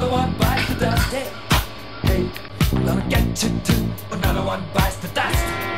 another one bites the dust. Hey, hey, gonna get you too. Another one bites the dust.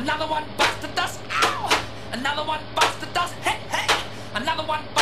Another one bites the dust. Ow! Another one bites the dust. Hey, hey! Another one bites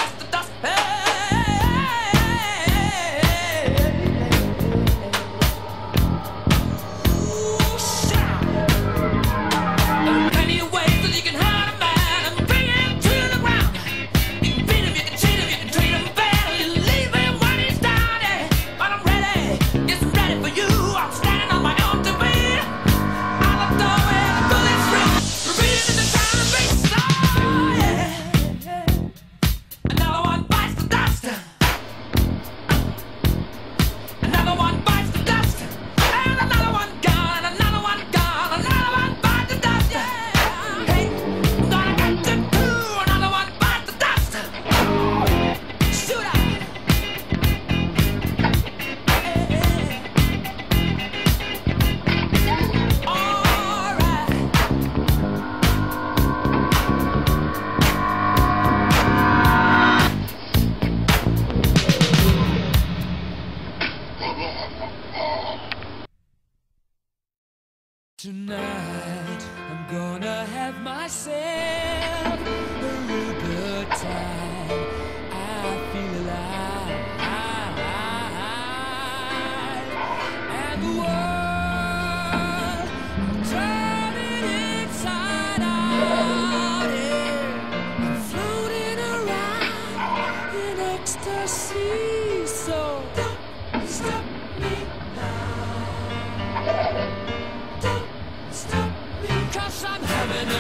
Tonight, I'm gonna have myself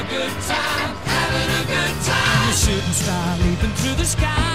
good time, having a good time. Shooting star leaping through the sky.